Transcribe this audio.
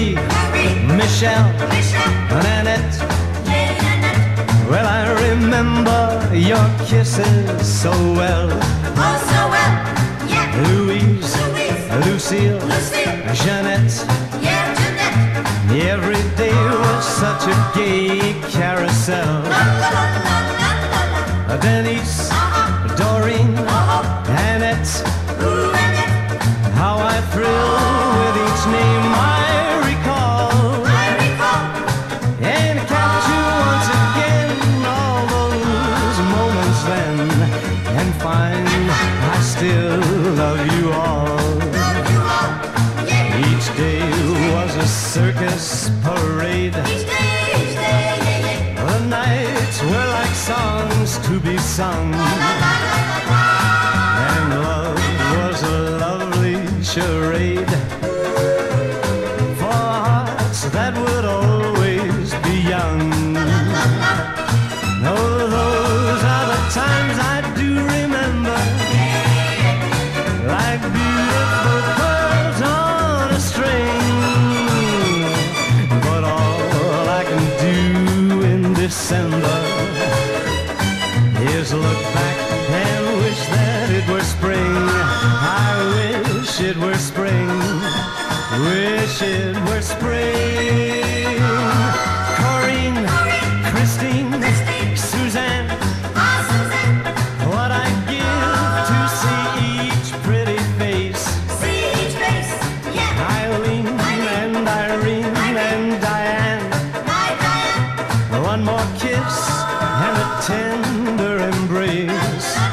Michelle, Nanette. Well, I remember your kisses so well. Oh, so well, yeah. Louise, Lucille, Jeanette. Yeah, Jeanette. Every day was such a gay carousel. Denise, Doreen, Annette. How I thrill then. And find I still love you all. Each day was a circus parade. The nights were like songs to be sung. And is look back and wish that it were spring. I wish it were spring. Wish it were spring. tender embrace.